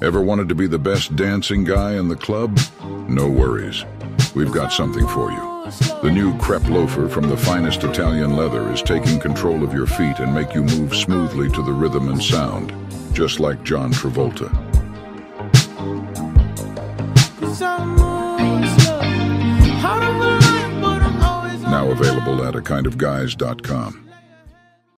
Ever wanted to be the best dancing guy in the club? No worries. We've got something for you. The new crepe loafer from the finest Italian leather is taking control of your feet and make you move smoothly to the rhythm and sound, just like John Travolta. Now available at a akindofguise.com.